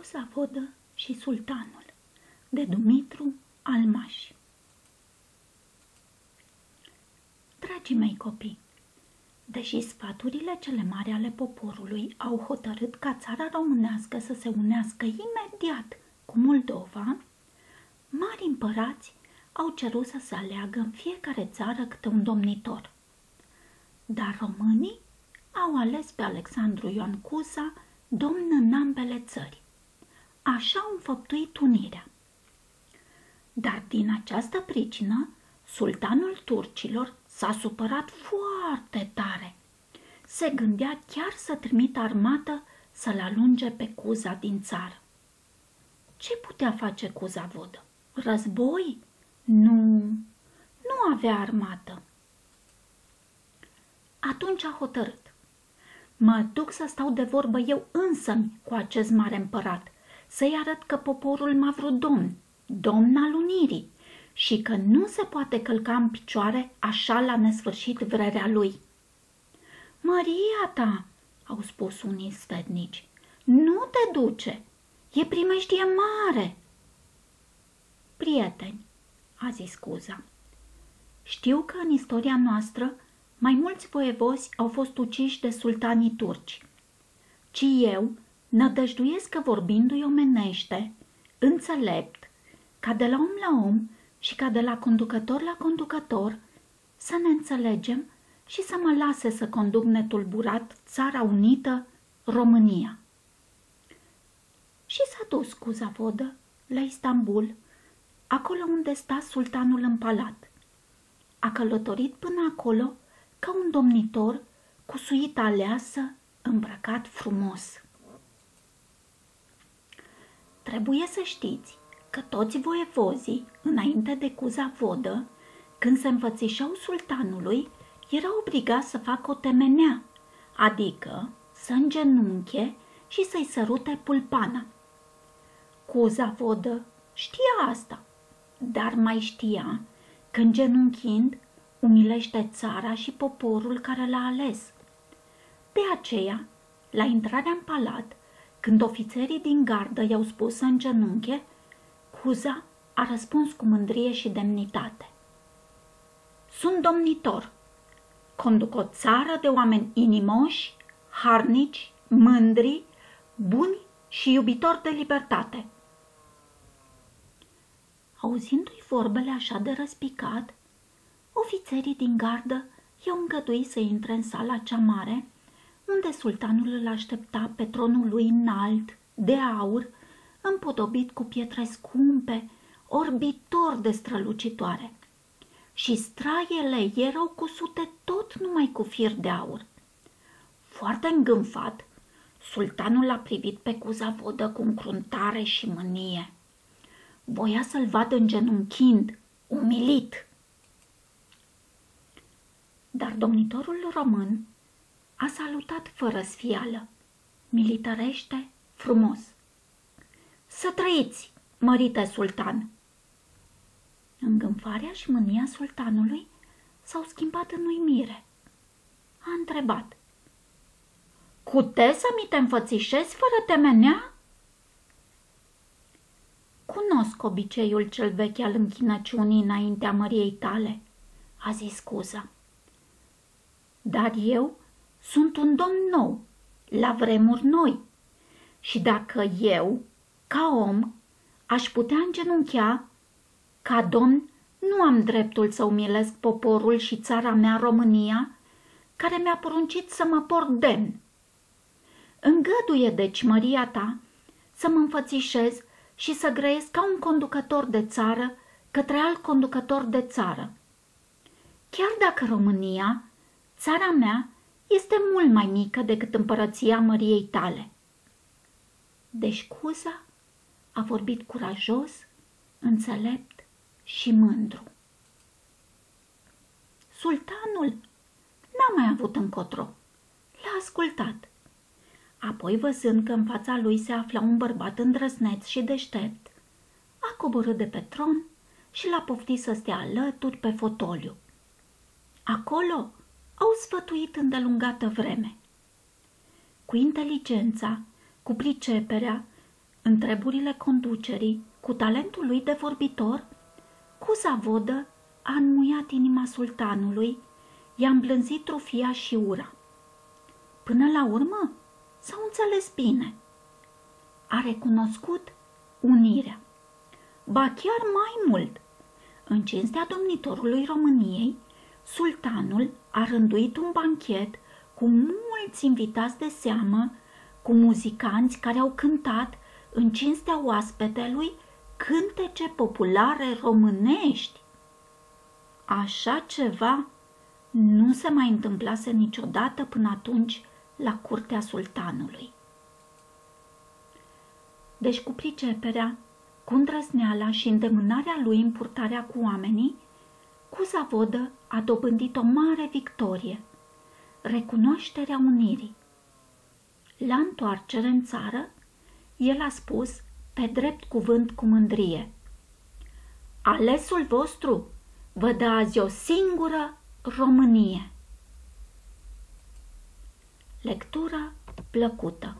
Cuza Vodă și Sultanul de Dumitru Almaș Dragii mei copii, deși sfaturile cele mari ale poporului au hotărât ca țara românească să se unească imediat cu Moldova, mari împărați au cerut să se aleagă în fiecare țară câte un domnitor. Dar românii au ales pe Alexandru Ioan Cuza domn în ambele țări. Așa au înfăptuit unirea. Dar din această pricină, sultanul turcilor s-a supărat foarte tare. Se gândea chiar să trimită armată să-l alunge pe Cuza din țară. Ce putea face Cuza Vodă? Război? Nu, nu avea armată. Atunci a hotărât. Mă duc să stau de vorbă eu însă cu acest mare împărat, să-i arăt că poporul m-a vrut domn, domn al unirii, și că nu se poate călca în picioare așa la nesfârșit vrerea lui. Maria ta, au spus unii sfetnici, nu te duce, e primeștie mare. Prieteni, a zis Cuza, știu că în istoria noastră mai mulți voievozi au fost uciși de sultanii turci. Ci eu nădăjduiesc că vorbindu-i omenește, înțelept, ca de la om la om și ca de la conducător la conducător, să ne înțelegem și să mă lase să conduc netulburat țara unită, România. Și s-a dus cu zavodă la Istanbul, acolo unde sta sultanul în palat. A călătorit până acolo ca un domnitor cu suita aleasă, îmbrăcat frumos. Trebuie să știți că toți voievozii, înainte de cuza vodă, când se înfățișau sultanului, erau obligați să facă o temenea, adică să îngenunche și să-i sărute pulpana. Cuza vodă știa asta, dar mai știa că îngenunchind umilește țara și poporul care l-a ales. De aceea, la intrarea în palat, când ofițerii din gardă i-au spus să îngenunche, Cuza a răspuns cu mândrie și demnitate. Sunt domnitor. Conduc o țară de oameni inimoși, harnici, mândri, buni și iubitori de libertate. Auzindu-i vorbele așa de răspicat, ofițerii din gardă i-au îngăduit să intre în sala cea mare, unde sultanul îl aștepta pe tronul lui înalt, de aur, împodobit cu pietre scumpe, orbitor de strălucitoare. Și straiele erau cusute tot numai cu fir de aur. Foarte îngânfat, sultanul l-a privit pe Cuzavodă cu încruntare și mânie. Voia să-l vadă îngenunchind, umilit. Dar domnitorul român a salutat fără sfială, militarește, frumos. Să trăiți, mărite sultan! Îngânfarea și mânia sultanului s-au schimbat în uimire. A întrebat. Cute să mi te înfățișezi fără temenea? Cunosc obiceiul cel vechi al închinăciunii înaintea măriei tale, a zis scuza. Dar eu sunt un domn nou, la vremuri noi. Și dacă eu, ca om, aș putea îngenunchea, ca domn, nu am dreptul să umilesc poporul și țara mea, România, care mi-a poruncit să mă port demn. Îngăduie, deci, măria ta, să mă înfățișez și să grăiesc ca un conducător de țară către alt conducător de țară. Chiar dacă România Țara mea este mult mai mică decât împărăția măriei tale. Deci Cuza a vorbit curajos, înțelept și mândru. Sultanul n-a mai avut încotro. L-a ascultat. Apoi, văzând că în fața lui se afla un bărbat îndrăzneț și deștept, a coborât de pe tron și l-a poftit să stea alături pe fotoliu. Acolo, au sfătuit îndelungată vreme. Cu inteligența, cu priceperea, întreburile conducerii, cu talentul lui de vorbitor, Cuza Vodă a înmuiat inima sultanului, i-a îmblânzit trufia și ura. Până la urmă s-au înțeles bine. A recunoscut unirea. Ba chiar mai mult, în cinstea domnitorului României, sultanul a rânduit un banchet cu mulți invitați de seamă, cu muzicanți care au cântat în cinstea oaspetelui cântece populare românești. Așa ceva nu se mai întâmplase niciodată până atunci la curtea sultanului. Deci cu priceperea, cu îndrăzneala și îndemânarea lui în purtarea cu oamenii, Cuzavodă a dobândit o mare victorie, recunoașterea unirii. La întoarcere în țară, el a spus, pe drept cuvânt cu mândrie, Alesul vostru vă dă azi o singură Românie. Lectură plăcută